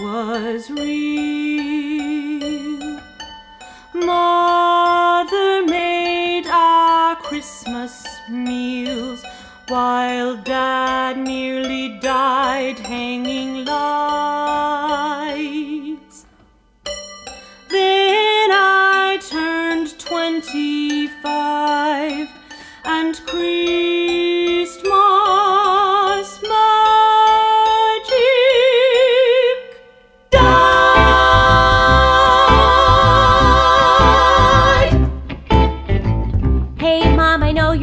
was real. Mother made our Christmas meals while Dad nearly died hanging lights. Then I turned twenty-five and Christmas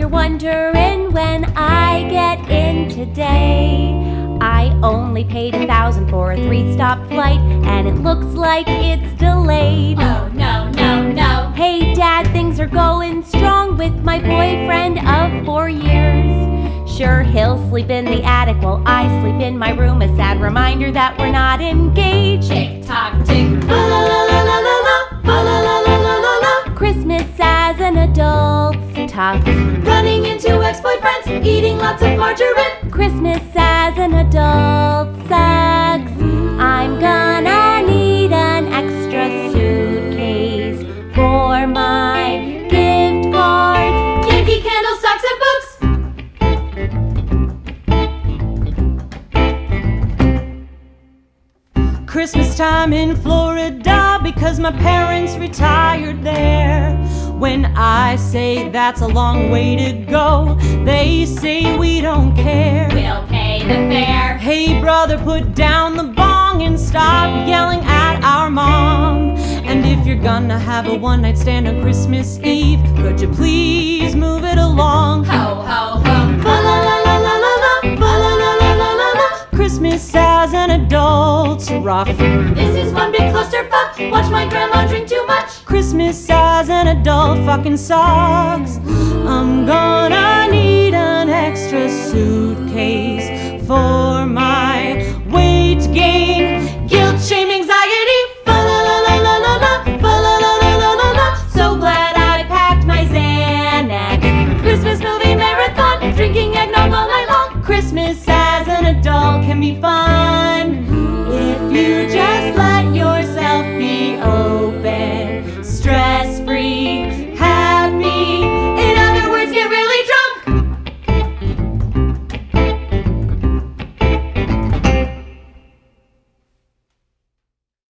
you're wondering when I get in today. I only paid a thousand for a three-stop flight, and it looks like it's delayed. Oh, no, no, no. Hey, Dad, things are going strong with my boyfriend of four years. Sure, he'll sleep in the attic while I sleep in my room. A sad reminder that we're not engaged. Tick tock, tick. La la la la la la la. La la la la la la la. Christmas as an adult's tough. Running into ex-boyfriends, eating lots of margarine. Christmas as an adult sucks. I'm gonna need an extra suitcase for my gift cards. Yankee candles, socks, and books. Christmas time in Florida because my parents retired there. When I say that's a long way to go, they say we don't care. We'll pay the fare. Hey brother, put down the bong and stop yelling at our mom. And if you're gonna have a one night stand on Christmas Eve, could you please move it along? Ho, ho, ho. La la la la la la la. La la la la la la la. Christmas as an adult's rough. This is one big clusterfuck. Watch my grandma drink too much. Christmas as an adult fucking sucks. I'm gonna need an extra suitcase for my weight gain, guilt, shame, anxiety. -la -la so glad I packed my Xanax. Christmas movie marathon, drinking eggnog all night long. Christmas as an adult can be fun if you